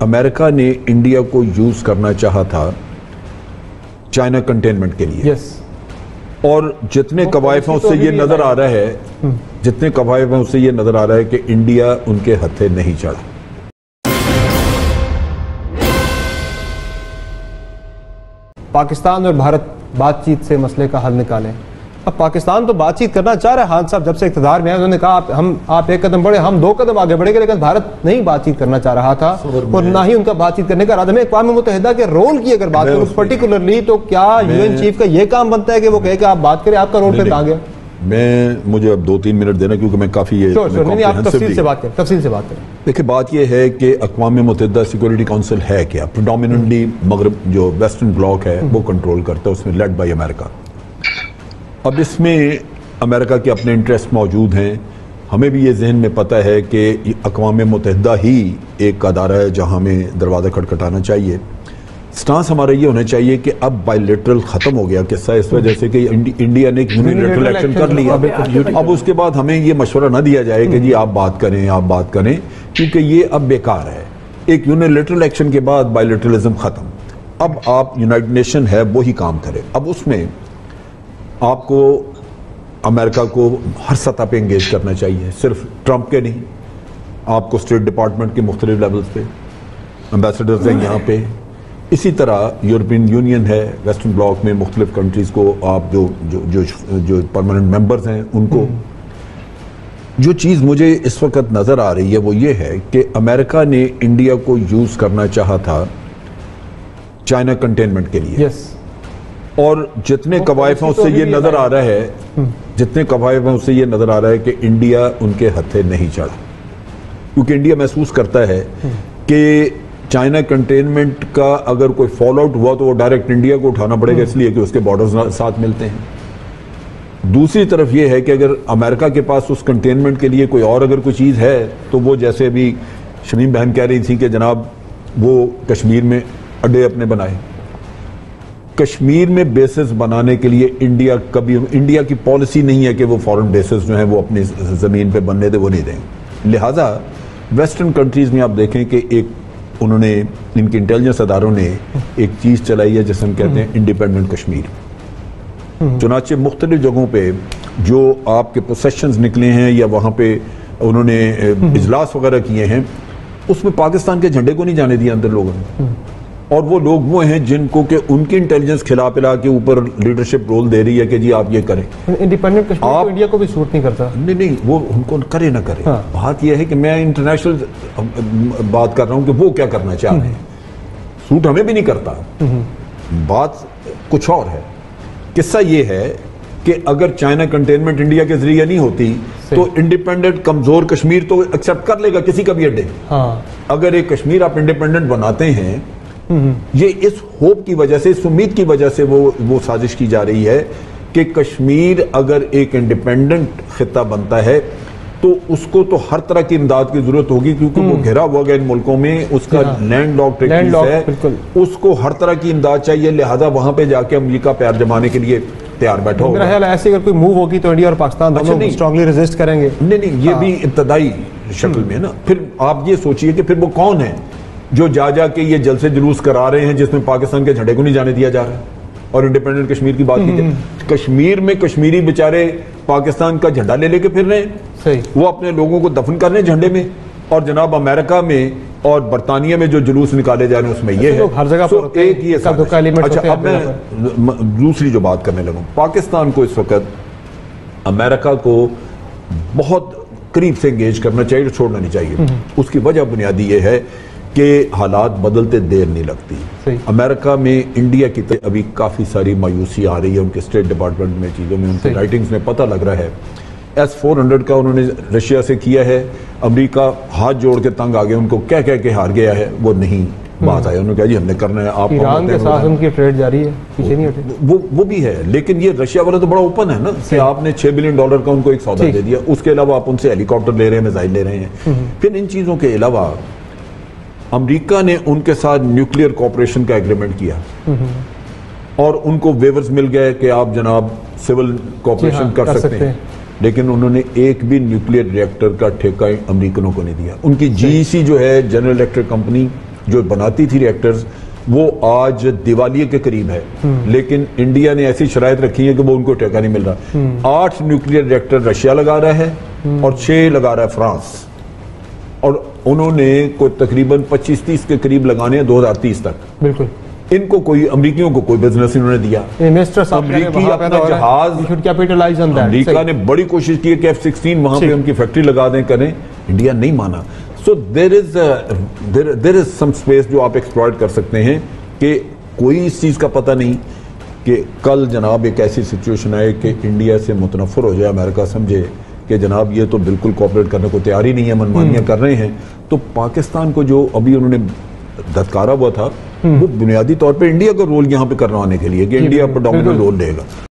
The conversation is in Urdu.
امریکہ نے انڈیا کو یوز کرنا چاہا تھا چائنا کنٹینمنٹ کے لیے۔ یس اور جتنے قوائف سے یہ نظر آ رہا ہے جتنے قوائف ہیں اس سے یہ نظر آ رہا ہے کہ انڈیا ان کے ہتھے نہیں چڑھا۔ پاکستان اور بھارت بات چیت سے مسئلے کا حل نکالیں۔ اب پاکستان تو بات چیت کرنا چاہ رہے ہیں خان صاحب جب سے اقتدار میں ہیں انہوں نے کہا آپ ہم آپ ایک قدم بڑھے ہم دو قدم آگے بڑھے گے لیکن بھارت نہیں بات چیت کرنا چاہ رہا تھا اور نہ ہی ان کا بات چیت کرنے کا ارادہ میں اقوام متحدہ کے رول کی اگر بات کروں پرٹیکولرلی تو کیا یو این چیف کا یہ کام بنتا ہے کہ وہ کہے کہ آپ بات کریں آپ کا رول پہ کہاں گیا میں مجھے اب دو تین منٹ دینا کیونکہ میں کافی یہ تفصیل سے بات کریں تفصیل سے بات کریں۔ دیکھیں بات یہ ہے کہ اقوام متحدہ سیکورٹی کونسل ہے کیا؟ پریڈومیننٹلی مغرب جو ویسٹرن بلاک ہے وہ کنٹرول کرتا ہے اس میں لیڈ بائی امریکہ اب اس میں امریکہ کے اپنے انٹرسٹ موجود ہیں۔ ہمیں بھی یہ ذہن میں پتہ ہے کہ اقوام متحدہ ہی ایک ادارہ ہے جہاں ہمیں دروازہ کھٹکھٹانا چاہیے۔ سٹانس ہمارا یہ ہونا چاہیے کہ اب بائی لیٹرل ختم ہو گیا قصہ اس وجہ سے کہ انڈی- انڈیا نے ایک یونیلیٹرل ایکشن کر لیا۔ اب اس کے بعد ہمیں یہ مشورہ نہ دیا جائے کہ جی آپ بات کریں آپ بات کریں کیونکہ یہ اب بیکار ہے۔ ایک یونیلیٹرل ایکشن کے بعد بائی لیٹرلزم ختم۔ اب آپ یونائٹڈ نیشن ہے وہی کام کرے۔ اب اس میں آپ کو امریکہ کو ہر سطح پہ انگیج کرنا چاہیے، صرف ٹرمپ کے نہیں، آپ کو اسٹیٹ ڈپارٹمنٹ کے مختلف لیولز پہ امبیسڈرز ہیں یہاں پہ۔ اسی طرح یورپین یونین ہے ویسٹرن بلاک میں مختلف کنٹریز کو آپ جو جو جو جو پرماننٹ ممبرز ہیں، ان کو۔ جو چیز مجھے اس وقت نظر آ رہی ہے وہ یہ ہے کہ امریکہ نے انڈیا کو یوز کرنا چاہا تھا چائنا کنٹینمنٹ کے لیے۔ یس اور جتنے قوائف ہیں اس سے یہ نظر آ رہا ہے جتنے قوائف ہیں اس سے یہ نظر آ رہا ہے کہ انڈیا ان کے ہتھے نہیں چڑھا۔ کیونکہ انڈیا محسوس کرتا ہے کہ چائنا کنٹینمنٹ کا اگر کوئی فال آؤٹ ہوا تو وہ ڈائریکٹ انڈیا کو اٹھانا پڑے گا اس لیے کہ اس کے بارڈرز ساتھ ملتے ہیں۔ دوسری طرف یہ ہے کہ اگر امریکہ کے پاس اس کنٹینمنٹ کے لیے کوئی اور اگر کوئی چیز ہے تو وہ جیسے ابھی شمیم بہن کہہ رہی تھی کہ جناب وہ کشمیر میں اڈے اپنے بنائے۔ کشمیر میں بیسز بنانے کے لیے انڈیا کبھی انڈیا کی پالیسی نہیں ہے کہ وہ فورن بیسز جو ہیں وہ اپنی زمین پہ بننے دے، وہ نہیں دیں۔ لہٰذا ویسٹرن کنٹریز میں آپ دیکھیں کہ ایک انہوں نے ان کی انٹیلیجنس اداروں نے ایک چیز چلائی ہے جسے ہم کہتے ہیں انڈیپینڈنٹ کشمیر۔ چنانچہ مختلف جگہوں پہ جو آپ کے پروسیشنز نکلے ہیں یا وہاں پہ انہوں نے اجلاس وغیرہ کیے ہیں، اس میں پاکستان کے جھنڈے کو نہیں جانے دیا اندر لوگوں نے۔ اور وہ لوگ وہ ہیں جن کو کہ ان کی انٹیلیجنس کھلا پلا کے اوپر لیڈرشپ رول دے رہی ہے کہ جی آپ یہ کریں۔ انڈیپینڈنٹ کشمیر آپ- تو انڈیا کو بھی سوٹ نہیں کرتا۔ نہیں نہیں وہ ان کو کرے نہ کرے۔ ہاں۔ بات یہ ہے کہ میں انٹرنیشنل بات کر رہا ہوں کہ وہ کیا کرنا چاہ رہے ہیں۔ سوٹ ہمیں بھی نہیں کرتا۔ بات کچھ اور ہے۔ قصہ یہ ہے کہ اگر چائنا کنٹینمنٹ انڈیا کے ذریعے نہیں ہوتی تو انڈیپینڈنٹ کمزور کشمیر تو ایکسپٹ کر لے گا کسی کا بھی اڈے۔ ہاں۔ اگر ایک کشمیر آپ انڈیپینڈنٹ بناتے ہیں یہ اس ہوپ کی وجہ سے اس امید کی وجہ سے وہ وہ سازش کی جا رہی ہے کہ کشمیر اگر ایک انڈیپینڈنٹ خطہ بنتا ہے تو اس کو تو ہر طرح کی امداد کی ضرورت ہوگی کیونکہ وہ گھرا ہوا گیا ان ملکوں میں اس کا ہاں۔ لینڈ lock، ہے۔ اس کو ہر طرح کی امداد چاہیے لہذا وہاں پہ جا کے امریکہ پیار جمانے کے لیے تیار بیٹھا میرا ہوگا خیال ہے ایسی اگر کوئی موو ہوگی تو انڈیا اور پاکستان اچھا، دونوں نہیں۔ اسٹرانگلی ریزسٹ کریں گے۔ نہیں نہیں یہ بھی ابتدائی شکل میں ہے نا۔ پھر آپ یہ سوچئے کہ پھر وہ کون ہیں جو جا جا کے یہ جلسے جلوس کرا رہے ہیں جس میں پاکستان کے جھنڈے کو نہیں جانے دیا جا رہا ہے۔ اور انڈیپینڈنٹ کشمیر کی بات کی جائے کشمیر میں کشمیری بیچارے پاکستان کا جھنڈا لے لے کے پھر رہے ہیں۔ وہ اپنے لوگوں کو دفن کر رہے ہیں جھنڈے میں۔ اور جناب امریکہ میں اور برطانیہ میں جو جلوس نکالے جا رہے ہیں اس میں یہ ہے۔ لوگ ہر جگہ ایک یہ اچھا اب میں دوسری جو بات کرنے لگوں پاکستان کو اس وقت امریکہ کو بہت قریب سے انگیج کرنا چاہیے چھوڑنا نہیں چاہیے۔ اس کی وجہ بنیادی یہ ہے کہ حالات بدلتے دیر نہیں لگتی۔ صحیح۔ امریکہ میں انڈیا کی طرف ابھی کافی ساری مایوسی آ رہی ہے ان کے اسٹیٹ ڈپارٹمنٹ میں چیزوں میں ان کی صحیح۔ رائٹنگز میں پتہ لگ رہا ہے۔ ایس فور ہنڈریڈ کا انہوں نے رشیا سے کیا ہے امریکہ ہاتھ جوڑ کے تنگ آگے ان کو کیا کہہ کے ہار گیا ہے وہ نہیں بات آیا انہوں نے کہا جی ہم نے کرنا ہے آپ ایران کے ساتھ ان کی ٹریڈ جاری ہے پیچھے نہیں ہٹے۔ وہ بھی ہے لیکن یہ رشیا والا تو بڑا اوپن ہے نا کہ آپ نے چھ بلین ڈالر کا ان کو ایک سودا۔ دے دیا اس کے علاوہ آپ ان سے ہیلی کاپٹر لے رہے ہیں میزائل لے رہے ہیں۔ پھر ان چیزوں کے علاوہ امریکہ نے ان کے ساتھ نیوکلیر کوپریشن کا ایگریمنٹ کیا۔ اور ان کو ویورز مل گئے کہ آپ جناب سول کوپریشن ہاں، کر سکتے ہیں۔ لیکن انہوں نے ایک بھی نیوکلیر ریئیکٹر کا ٹھیکہ امریکنوں کو نہیں دیا۔ ان کی جی سی جو ہے جنرل الیکٹرک کمپنی جو بناتی تھی ریئیکٹرز وہ آج دیوالیے کے قریب ہے۔ لیکن انڈیا نے ایسی شرائط رکھی ہے کہ وہ ان کو ٹیکا نہیں مل رہا۔ آٹھ نیوکلیر ریئیکٹر رشیا لگا رہا ہے اور چھ لگا رہا ہے فرانس۔ اور انہوں نے کوئی تقریباً پچیس تیس کے قریب لگانے ہیں دو ہزار تیس تک بالکل ان کو کوئی امریکیوں کو کوئی بزنس انہوں نے دیا امریکی اپنا جہاز. امریکہ. نے بڑی کوشش کی ہے کہ ایف سکسٹین وہاں پہ ٹھیک. ان کی فیکٹری لگا دیں کریں انڈیا نہیں مانا سو دیر از دیر از سم اسپیس جو آپ ایکسپلائٹ کر سکتے ہیں کہ کوئی اس چیز کا پتہ نہیں کہ کل جناب ایک ایسی سچویشن آئے کہ انڈیا سے متنفر ہو جائے امریکہ سمجھے کہ جناب یہ تو بالکل کوپریٹ کرنے کو تیار ہی نہیں ہے منمانیاں کر رہے ہیں۔ تو پاکستان کو جو ابھی انہوں نے دھتکارا ہوا تھا وہ بنیادی طور پہ انڈیا کا رول یہاں پہ کروانے کے لیے کہ انڈیا بالکل، پر ڈومینل بالکل۔ رول لے گا۔